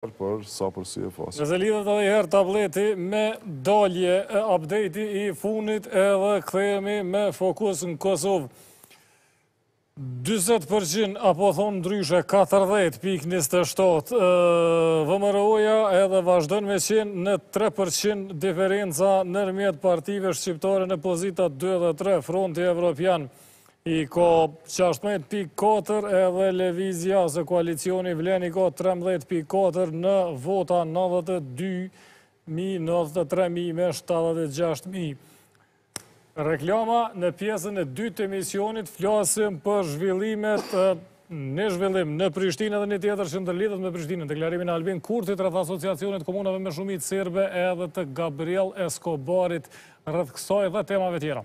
për sa për si e fasi. Nëse lidhet edhe herë tableti me dalë update-i i funit edhe kthehemi me fokus në Kosovë. 20% apo thënë ndryshe 40.27 VMRO-ja edhe vazhdon me qenë në 3% diferenca ndërmjet partive shqiptare në pozitat 2 dhe 3 fronti evropian I ka 16.4 edhe lëvizja ose koalicioni VLEN i ka 13.4 në vota 92.093.000 me 76.000. Reklama në pjesën e dytë të emisionit flasim për zhvillimet në zhvillim në Prishtinë edhe një tjetër që ndërlidhet me Prishtinë deklarimin e Albin Kurtit rreth asociacionit të komunave me shumicë serbe edhe të Gabriel Escobarit rreth kësaj dhe temave tjera.